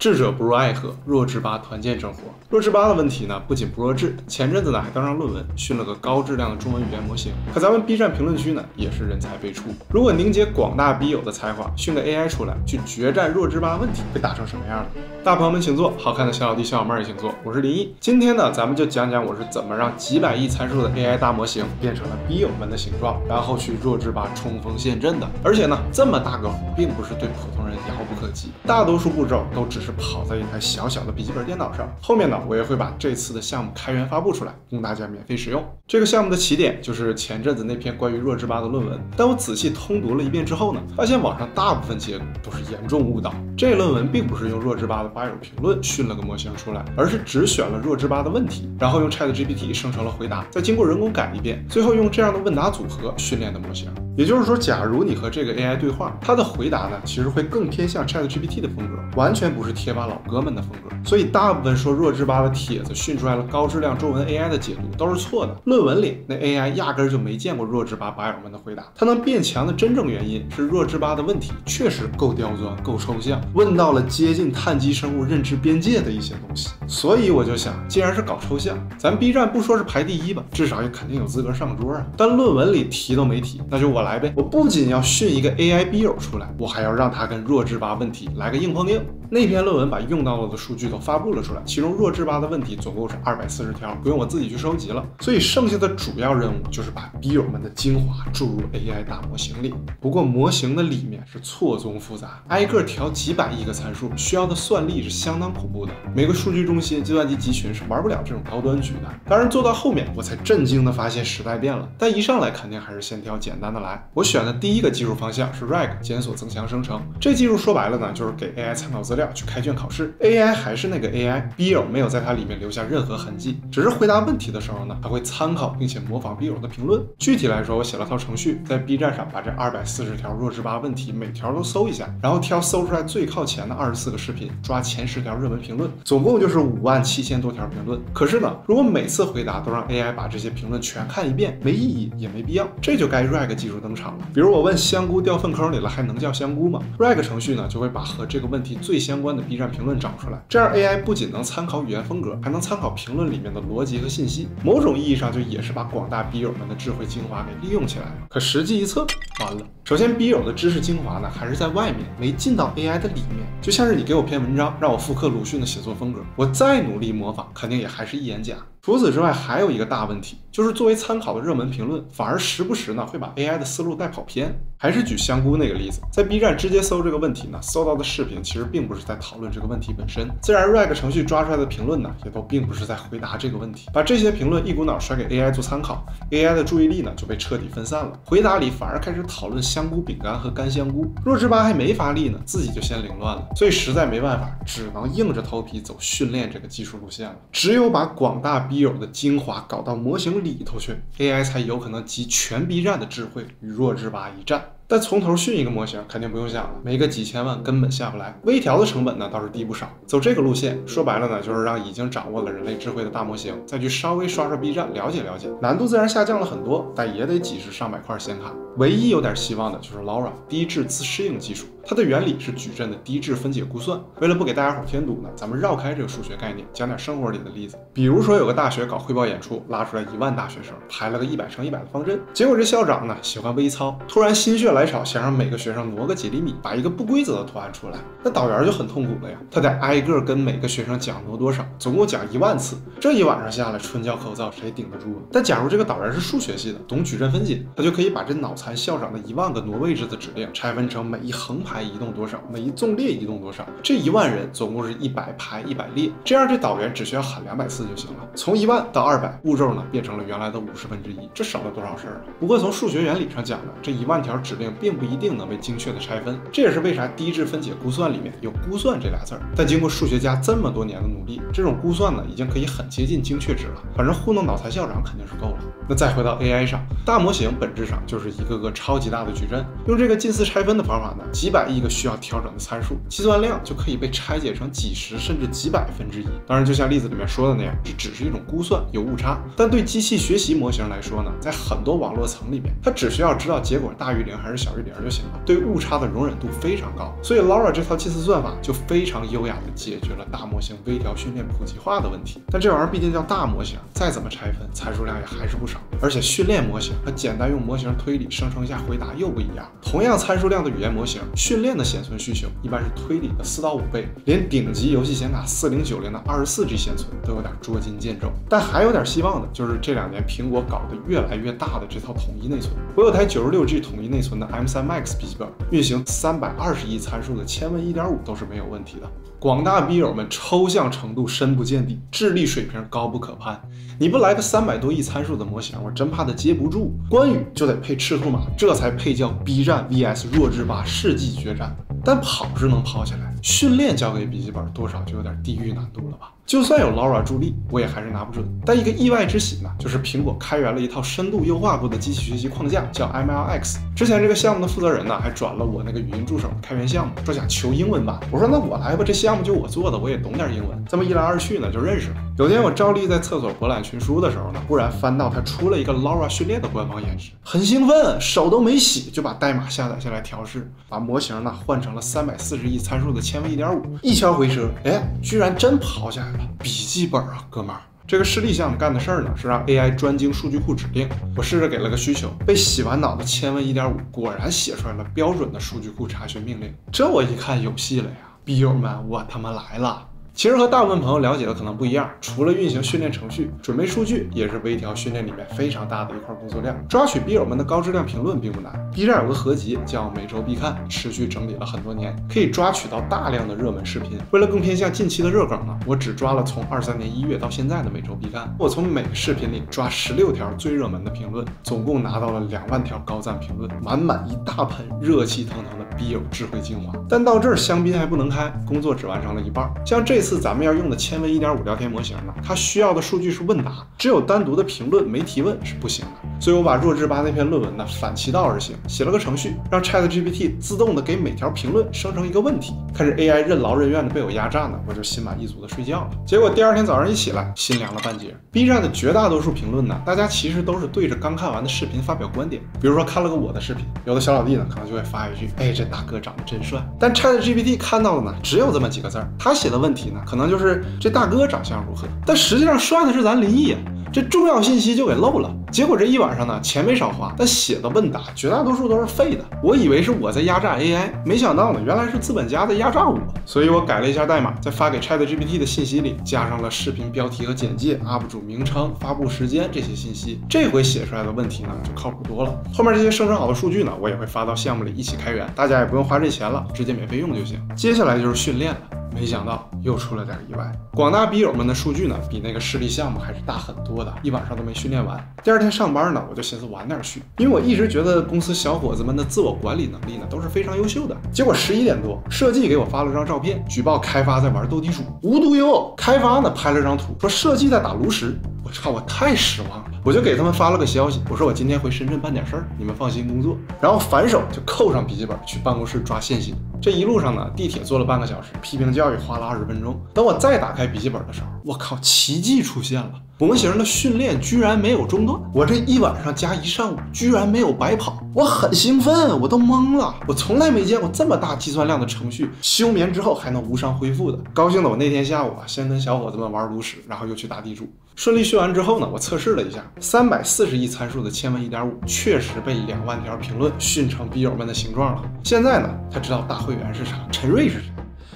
智者不入爱河，弱智吧团建整活。弱智吧的问题呢，不仅不弱智，前阵子呢还登上论文，训了个高质量的中文语言模型。可咱们 B 站评论区呢，也是人才辈出。如果凝结广大笔友的才华，训个 AI 出来去决战弱智吧问题，会打成什么样呢？大朋友们请坐，好看的小老弟、小老妹儿也请坐。我是林毅，今天呢，咱们就讲讲我是怎么让几百亿参数的 AI 大模型变成了笔友们的形状，然后去弱智吧冲锋陷阵的。而且呢，这么大个活，并不是对普通人遥不可及，大多数步骤都只是跑在一台小小的笔记本电脑上。后面呢？我也会把这次的项目开源发布出来，供大家免费使用。这个项目的起点就是前阵子那篇关于弱智吧的论文，但我仔细通读了一遍之后呢，发现网上大部分结果都是严重误导。这论文并不是用弱智吧的吧友评论训了个模型出来，而是只选了弱智吧的问题，然后用 ChatGPT 生成了回答，再经过人工改一遍，最后用这样的问答组合训练的模型。也就是说，假如你和这个 AI 对话，它的回答呢，其实会更偏向 ChatGPT 的风格，完全不是贴吧老哥们的风格。所以大部分说弱智吧的帖子训出来了高质量中文 AI 的解读都是错的。论文里那 AI 压根就没见过弱智吧吧友们的回答，它能变强的真正原因是弱智吧的问题确实够刁钻、够抽象，问到了接近碳基生物认知边界的一些东西。所以我就想，既然是搞抽象，咱 B 站不说是排第一吧，至少也肯定有资格上桌啊。但论文里提都没提，那就我来来呗。我不仅要训一个 AI 笔友出来，我还要让他跟弱智吧问题来个硬碰硬。那篇论文把用到了的数据都发布了出来，其中弱智吧的问题总共是二百四十条，不用我自己去收集了。所以剩下的主要任务就是把笔友们的精华注入 AI 大模型里。不过模型的里面是错综复杂，挨个调几百亿个参数，需要的算力是相当恐怖的。每个数据中心、计算机集群是玩不了这种高端局的。当然做到后面，我才震惊的发现时代变了。但一上来肯定还是先挑简单的来。我选的第一个技术方向是 RAG 检索增强生成。这技术说白了呢，就是给 AI 参考资料。去开卷考试，AI 还是那个 AI，Bill 没有在它里面留下任何痕迹，只是回答问题的时候呢，它会参考并且模仿 Bill 的评论。具体来说，我写了套程序，在 B 站上把这二百四十条弱智吧问题每条都搜一下，然后挑搜出来最靠前的二十四个视频，抓前十条热门评论，总共就是五万七千多条评论。可是呢，如果每次回答都让 AI 把这些评论全看一遍，没意义也没必要，这就该 RAG 技术登场了。比如我问香菇掉粪坑里了，还能叫香菇吗？RAG 程序呢就会把和这个问题最相关的 B 站评论找出来，这样 AI 不仅能参考语言风格，还能参考评论里面的逻辑和信息。某种意义上，就也是把广大笔友们的智慧精华给利用起来了。可实际一测，完了。首先，笔友的知识精华呢，还是在外面，没进到 AI 的里面。就像是你给我篇文章，让我复刻鲁迅的写作风格，我再努力模仿，肯定也还是一眼假。除此之外，还有一个大问题，就是作为参考的热门评论，反而时不时呢会把 AI 的思路带跑偏。还是举香菇那个例子，在 B 站直接搜这个问题呢，搜到的视频其实并不是在讨论这个问题本身。自然 RAG 程序抓出来的评论呢，也都并不是在回答这个问题。把这些评论一股脑甩给 AI 做参考，AI 的注意力呢就被彻底分散了，回答里反而开始讨论香菇饼干和干香菇。弱智吧还没发力呢，自己就先凌乱了。所以实在没办法，只能硬着头皮走训练这个技术路线了。只有把广大 B 友的精华搞到模型里头去，AI 才有可能集全 B 站的智慧与弱智吧一战。但从头训一个模型，肯定不用想了，没个几千万根本下不来。微调的成本呢倒是低不少。走这个路线，说白了呢，就是让已经掌握了人类智慧的大模型，再去稍微刷刷 B 站，了解了解，难度自然下降了很多，但也得几十上百块显卡。唯一有点希望的就是 Laura 低质自适应技术，它的原理是矩阵的低质分解估算。为了不给大家伙添堵呢，咱们绕开这个数学概念，讲点生活里的例子。比如说有个大学搞汇报演出，拉出来一万大学生，排了个一百乘一百的方阵，结果这校长呢喜欢微操，突然心血来。潮，想让每个学生挪个几厘米，把一个不规则的图案出来，那导员就很痛苦了呀。他得挨个跟每个学生讲挪多少，总共讲一万次，这一晚上下来，春焦口燥，谁顶得住啊？但假如这个导员是数学系的，懂矩阵分解，他就可以把这脑残校长的一万个挪位置的指令拆分成每一横排排移动多少，每一纵列移动多少。这一万人总共是一百排一百列，这样这导员只需要喊两百次就行了。从一万到二百，步骤呢变成了原来的五十分之一，这省了多少事儿啊？不过从数学原理上讲呢，这一万条指令。并不一定能被精确的拆分，这也是为啥低质分解估算里面有估算这俩字儿。但经过数学家这么多年的努力，这种估算呢，已经可以很接近精确值了。反正糊弄脑残校长肯定是够了。那再回到 AI 上，大模型本质上就是一个个超级大的矩阵。用这个近似拆分的方法呢，几百百亿个需要调整的参数，计算量就可以被拆解成几十甚至几百分之一。当然，就像例子里面说的那样，这只是一种估算，有误差。但对机器学习模型来说呢，在很多网络层里面，它只需要知道结果大于零还是小于零就行了，对误差的容忍度非常高。所以 LoRa 这套计算算法就非常优雅地解决了大模型微调训练普及化的问题。但这玩意儿毕竟叫大模型，再怎么拆分，参数量也还是不少。而且训练模型和简单用模型推理生成一下回答又不一样。同样参数量的语言模型，训练的显存需求一般是推理的四到五倍，连顶级游戏显卡四零九零的二十四 G 显存都有点捉襟见肘。但还有点希望的就是这两年苹果搞得越来越大的这套统一内存。我有台九十六 G 统一内存的 M3 Max 笔记本，运行三百二十亿参数的千问一点五都是没有问题的。广大笔友们抽象程度深不见底，智力水平高不可攀。你不来个三百多亿参数的模型，我真怕它接不住。关羽就得配赤兔马，这才配叫 B 站 VS 弱智吧世纪决战。但跑是能跑起来，训练交给笔记本多少就有点地狱难度了吧？就算有 LoRa 助力，我也还是拿不准。但一个意外之喜呢，就是苹果开源了一套深度优化过的机器学习框架，叫 MLX。之前这个项目的负责人呢，还转了我那个语音助手的开源项目，说想求英文版。我说那我来吧，这项目就我做的，我也懂点英文。这么一来二去呢，就认识了。有天我照例在厕所博览群书的时候呢，忽然翻到他出了一个 LoRa 训练的官方演示，很兴奋，手都没洗就把代码下载下来调试，把模型呢换成了三百四十亿参数的千问一点五，一敲回车，哎，居然真跑下来了！笔记本啊，哥们儿，这个示例项目干的事儿呢，是让 AI 专精数据库指令。我试着给了个需求，被洗完脑的千问一点五果然写出来了标准的数据库查询命令。这我一看有戏了呀，笔友们，我他妈来了！其实和大部分朋友了解的可能不一样，除了运行训练程序，准备数据也是微调训练里面非常大的一块工作量。抓取笔友们的高质量评论并不难，B 站有个合集叫每周必看，持续整理了很多年，可以抓取到大量的热门视频。为了更偏向近期的热梗呢，我只抓了从二三年一月到现在的每周必看。我从每个视频里抓十六条最热门的评论，总共拿到了两万条高赞评论，满满一大盆热气腾腾的笔友智慧精华。但到这儿香槟还不能开，工作只完成了一半。像这次。次咱们要用的千问一点五聊天模型呢，它需要的数据是问答，只有单独的评论没提问是不行的。所以我把弱智吧那篇论文呢反其道而行，写了个程序，让 Chat GPT 自动的给每条评论生成一个问题。看着 AI 任劳任怨的被我压榨呢，我就心满意足的睡觉了。结果第二天早上一起来，心凉了半截。B 站的绝大多数评论呢，大家其实都是对着刚看完的视频发表观点。比如说看了个我的视频，有的小老弟呢可能就会发一句：“哎，这大哥长得真帅。”但 Chat GPT 看到的呢，只有这么几个字儿。他写的问题呢？可能就是这大哥长相如何，但实际上帅的是咱林毅啊，这重要信息就给漏了。结果这一晚上呢，钱没少花，但写的问答绝大多数都是废的。我以为是我在压榨 AI，没想到呢，原来是资本家在压榨我。所以我改了一下代码，在发给 ChatGPT 的信息里加上了视频标题和简介、UP 主名称、发布时间这些信息。这回写出来的问题呢，就靠谱多了。后面这些生成好的数据呢，我也会发到项目里一起开源，大家也不用花这钱了，直接免费用就行。接下来就是训练了。没想到又出了点意外，广大笔友们的数据呢，比那个视力项目还是大很多的，一晚上都没训练完。第二天上班呢，我就寻思晚点去，因为我一直觉得公司小伙子们的自我管理能力呢都是非常优秀的。结果十一点多，设计给我发了张照片，举报开发在玩斗地主，无独有偶，开发呢拍了张图，说设计在打炉石。我操，我太失望了，我就给他们发了个消息，我说我今天回深圳办点事儿，你们放心工作。然后反手就扣上笔记本去办公室抓现行。这一路上呢，地铁坐了半个小时，批评教育花了二十分钟。等我再打开笔记本的时候，我靠，奇迹出现了，模型的训练居然没有中断，我这一晚上加一上午居然没有白跑，我很兴奋，我都懵了，我从来没见过这么大计算量的程序，休眠之后还能无伤恢复的。高兴的我那天下午啊，先跟小伙子们玩炉石，然后又去打地主。顺利训完之后呢，我测试了一下，三百四十亿参数的千问一点五确实被两万条评论训成笔友们的形状了。现在呢，他知道大会员是啥，陈瑞是谁，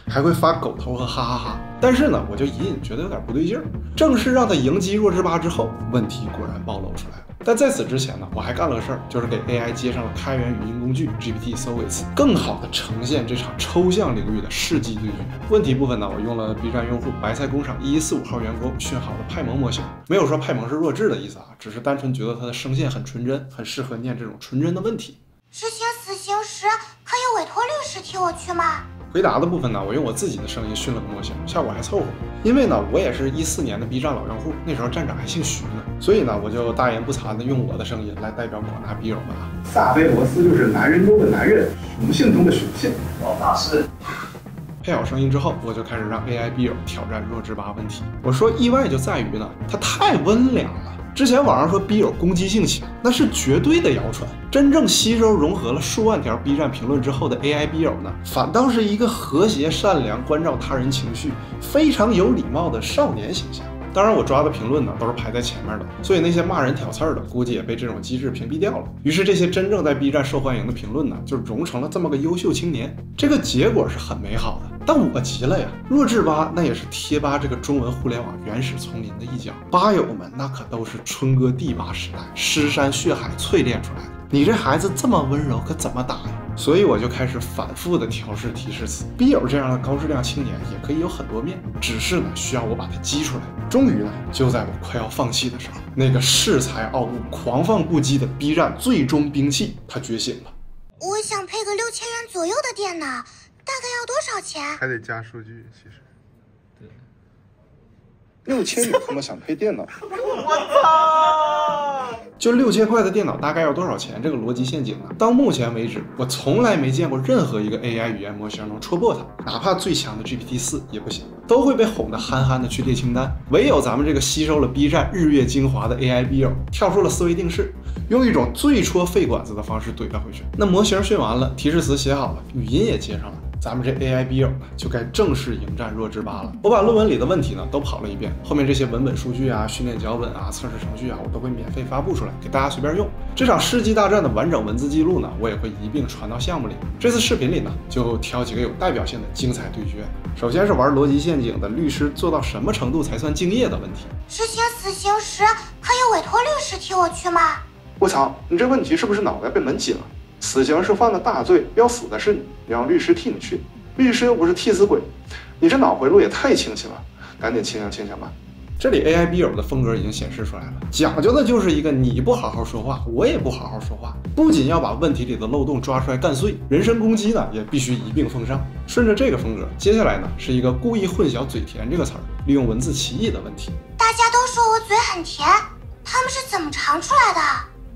还会发狗头和哈哈哈。但是呢，我就隐隐觉得有点不对劲儿。正式让他迎击弱智吧之后，问题果然暴露出来了。但在此之前呢，我还干了个事儿，就是给 AI 接上了开源语音工具 GPT Service，更好的呈现这场抽象领域的世纪对决。问题部分呢，我用了 B 站用户白菜工厂一一四五号员工训好的派蒙模型，没有说派蒙是弱智的意思啊，只是单纯觉得它的声线很纯真，很适合念这种纯真的问题。执行死刑时可以委托律师替我去吗？回答的部分呢，我用我自己的声音训了个模型，效果还凑合。因为呢，我也是一四年的 B 站老用户，那时候站长还姓徐呢，所以呢，我就大言不惭的用我的声音来代表广大笔友们啊。萨菲罗斯就是男人中的男人，雄性中的雄性。老大师。配好声音之后，我就开始让 AI 笔友挑战弱智吧问题。我说意外就在于呢，它太温良了。之前网上说 B 友攻击性强，那是绝对的谣传。真正吸收融合了数万条 B 站评论之后的 AI B 友呢，反倒是一个和谐、善良、关照他人情绪、非常有礼貌的少年形象。当然，我抓的评论呢都是排在前面的，所以那些骂人挑刺儿的，估计也被这种机制屏蔽掉了。于是，这些真正在 B 站受欢迎的评论呢，就融成了这么个优秀青年。这个结果是很美好的。但我急了呀！弱智吧，那也是贴吧这个中文互联网原始丛林的一角，吧友们那可都是春哥帝吧时代尸山血海淬炼出来的。你这孩子这么温柔，可怎么打呀？所以我就开始反复的调试提示词。B 友这样的高质量青年也可以有很多面，只是呢需要我把它激出来。终于呢，就在我快要放弃的时候，那个恃才傲物、狂放不羁的 B 站最终兵器，他觉醒了。我想配个六千元左右的电脑。大概要多少钱？还得加数据，其实。对。六千，你他妈想配电脑？我操！就六千块的电脑大概要多少钱？这个逻辑陷阱啊？到目前为止，我从来没见过任何一个 AI 语言模型能戳破它，哪怕最强的 GPT 四也不行，都会被哄得憨憨的去列清单。唯有咱们这个吸收了 B 站日月精华的 AI B 友，跳出了思维定式，用一种最戳肺管子的方式怼了回去。那模型训完了，提示词写好了，语音也接上了。咱们这 AI 笔友呢，就该正式迎战弱智吧了。我把论文里的问题呢都跑了一遍，后面这些文本数据啊、训练脚本啊、测试程序啊，我都会免费发布出来，给大家随便用。这场世纪大战的完整文字记录呢，我也会一并传到项目里。这次视频里呢，就挑几个有代表性的精彩对决。首先是玩逻辑陷阱的律师做到什么程度才算敬业的问题。执行死刑时可以委托律师替我去吗？我操，你这问题是不是脑袋被门挤了？死刑是犯了大罪，要死的是你，你让律师替你去，律师又不是替死鬼，你这脑回路也太清晰了，赶紧清醒清醒吧。这里 AI 笔友的风格已经显示出来了，讲究的就是一个你不好好说话，我也不好好说话，不仅要把问题里的漏洞抓出来干碎，人身攻击呢也必须一并奉上。顺着这个风格，接下来呢是一个故意混淆“嘴甜”这个词儿，利用文字歧义的问题。大家都说我嘴很甜，他们是怎么尝出来的？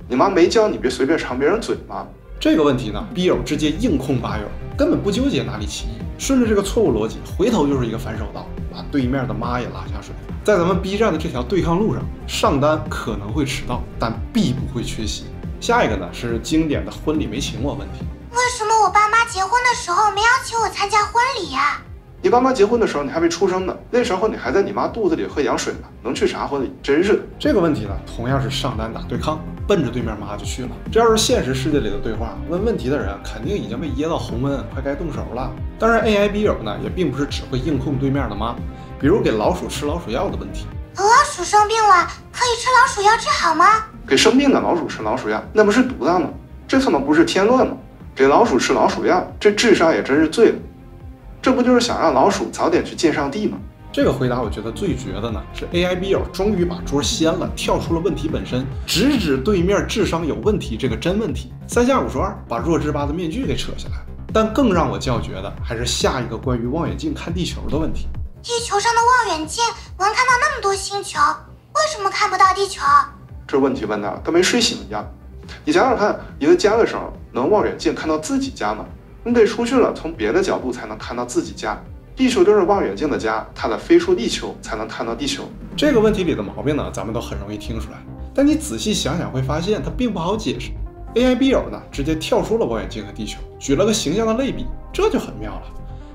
你妈没教你别随便尝别人嘴吗？这个问题呢，B 友直接硬控吧友，根本不纠结哪里起义，顺着这个错误逻辑，回头就是一个反手刀，把对面的妈也拉下水。在咱们 B 站的这条对抗路上，上单可能会迟到，但必不会缺席。下一个呢是经典的婚礼没请我问题，为什么我爸妈结婚的时候没邀请我参加婚礼呀？你爸妈结婚的时候你还没出生呢，那时候你还在你妈肚子里喝羊水呢，能去啥婚礼？真是的这个问题呢，同样是上单打对抗。奔着对面妈就去了。这要是现实世界里的对话，问问题的人肯定已经被噎到红温，快该动手了。当然，AI 笔友呢也并不是只会硬控对面的妈，比如给老鼠吃老鼠药的问题。老鼠生病了，可以吃老鼠药治好吗？给生病的老鼠吃老鼠药，那不是毒蛋吗？这他妈不是添乱吗？给老鼠吃老鼠药，这智商也真是醉了。这不就是想让老鼠早点去见上帝吗？这个回答我觉得最绝的呢，是 AI 笔友终于把桌掀了，跳出了问题本身，直指对面智商有问题这个真问题。三下五除二把弱智吧的面具给扯下来。但更让我叫绝的还是下一个关于望远镜看地球的问题。地球上的望远镜能看到那么多星球，为什么看不到地球？这问题问的跟没睡醒一样。你想想看，一个家的时候能望远镜看到自己家吗？你得出去了，从别的角度才能看到自己家。地球就是望远镜的家，它得飞出地球才能看到地球。这个问题里的毛病呢，咱们都很容易听出来。但你仔细想想，会发现它并不好解释。AI 笔友呢，直接跳出了望远镜和地球，举了个形象的类比，这就很妙了。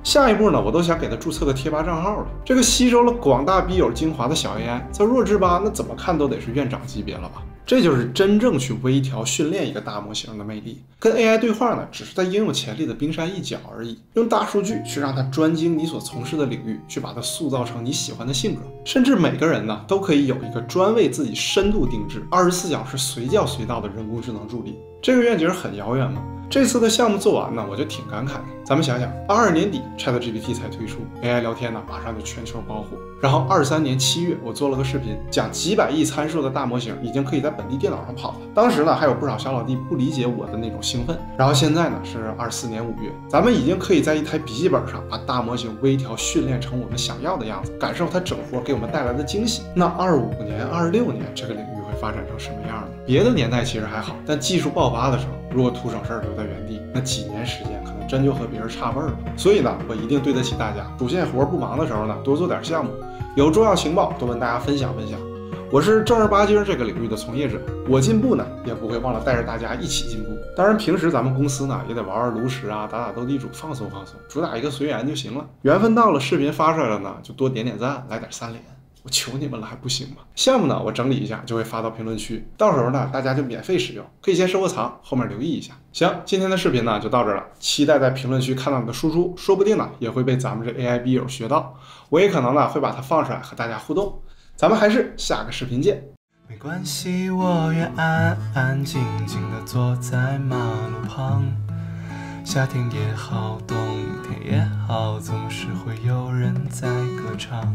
下一步呢，我都想给他注册个贴吧账号了。这个吸收了广大笔友精华的小 AI，在弱智吧，那怎么看都得是院长级别了吧？这就是真正去微调训练一个大模型的魅力。跟 AI 对话呢，只是在应用潜力的冰山一角而已。用大数据去让它专精你所从事的领域，去把它塑造成你喜欢的性格。甚至每个人呢，都可以有一个专为自己深度定制、二十四小时随叫随到的人工智能助理。这个愿景很遥远吗？这次的项目做完呢，我就挺感慨的。咱们想想，二二年底 ChatGPT 才推出，AI 聊天呢马上就全球爆火。然后二三年七月，我做了个视频，讲几百亿参数的大模型已经可以在本地电脑上跑了。当时呢，还有不少小老弟不理解我的那种兴奋。然后现在呢，是二四年五月，咱们已经可以在一台笔记本上把大模型微调训练成我们想要的样子，感受它整活给我们带来的惊喜。那二五年、二六年这个领域发展成什么样了？别的年代其实还好，但技术爆发的时候，如果图省事儿留在原地，那几年时间可能真就和别人差辈儿了。所以呢，我一定对得起大家。主线活不忙的时候呢，多做点项目，有重要情报多跟大家分享分享。我是正儿八经这个领域的从业者，我进步呢也不会忘了带着大家一起进步。当然，平时咱们公司呢也得玩玩炉石啊，打打斗地主，放松放松，主打一个随缘就行了。缘分到了，视频发出来了呢，就多点点赞，来点三连。我求你们了，还不行吗？项目呢，我整理一下就会发到评论区，到时候呢，大家就免费使用，可以先收个藏，后面留意一下。行，今天的视频呢就到这了，期待在评论区看到你的输出，说不定呢也会被咱们这 AI 笔友学到，我也可能呢会把它放出来和大家互动。咱们还是下个视频见。没关系，我愿安安静静地坐在马路旁。夏天也好，冬天也好，总是会有人在歌唱。